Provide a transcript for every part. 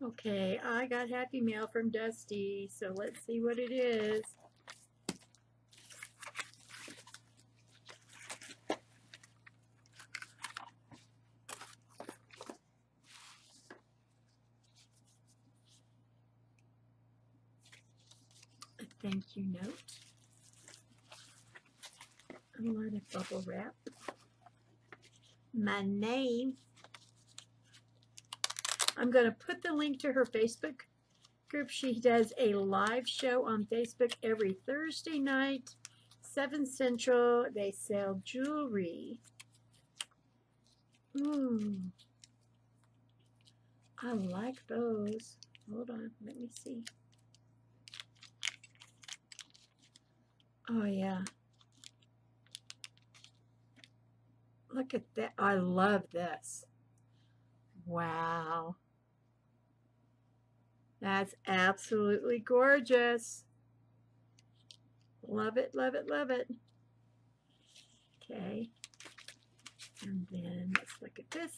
Okay, I got happy mail from Dusty, so let's see what it is. A thank you note. A lot of bubble wrap. My name. I'm going to put the link to her Facebook group. She does a live show on Facebook every Thursday night, 7 Central. They sell jewelry. Ooh. I like those. Hold on, let me see. Oh, yeah. Look at that. I love this. Wow. That's absolutely gorgeous. Love it, love it, love it. Okay. And then let's look at this.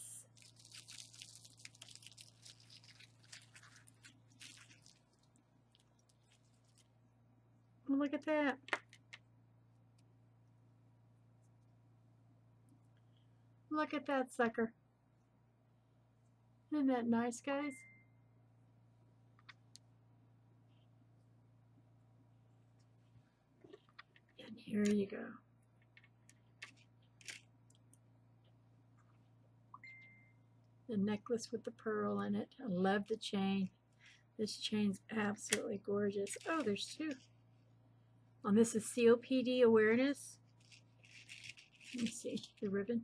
Look at that. Look at that sucker. Isn't that nice, guys? And here you go. The necklace with the pearl in it. I love the chain. This chain's absolutely gorgeous. Oh, there's two. On this is COPD awareness. Let me see the ribbon.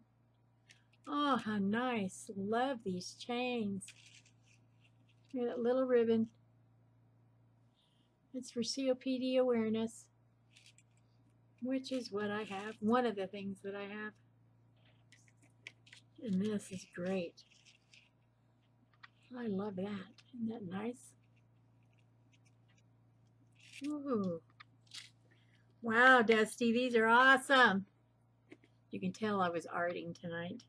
Oh, how nice. Love these chains. Look at that little ribbon. It's for COPD awareness, which is what I have. One of the things that I have. And this is great. I love that. Isn't that nice? Ooh. Wow, Dusty, these are awesome. You can tell I was arting tonight.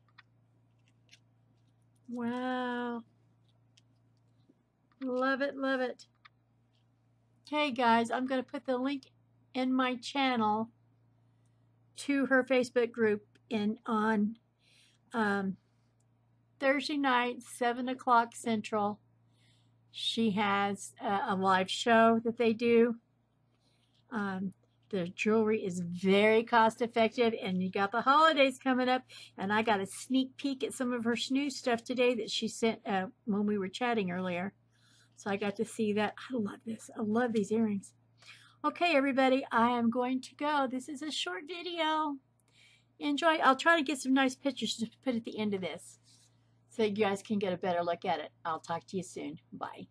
Wow. Love it, love it. Hey guys, I'm going to put the link in my channel to her Facebook group in on um, Thursday night, 7 o'clock Central. She has a, a, live show that they do. Um, the jewelry is very cost effective and you got the holidays coming up and I got a sneak peek at some of her snoo stuff today that she sent uh, when we were chatting earlier. So I got to see that. I love this. I love these earrings. Okay, everybody, I am going to go. This is a short video. Enjoy. I'll try to get some nice pictures to put at the end of this so you guys can get a better look at it. I'll talk to you soon. Bye.